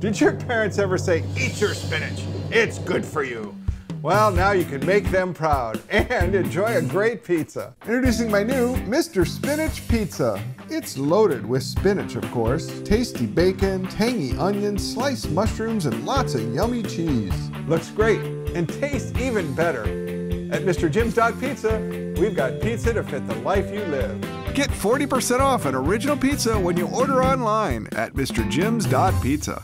Did your parents ever say, eat your spinach? It's good for you. Well, now you can make them proud and enjoy a great pizza. Introducing my new Mr. Spinach Pizza. It's loaded with spinach, of course, tasty bacon, tangy onions, sliced mushrooms, and lots of yummy cheese. Looks great and tastes even better. At Mr. Jim's Dot Pizza, we've got pizza to fit the life you live. Get 40% off an original pizza when you order online at MrJim's.pizza.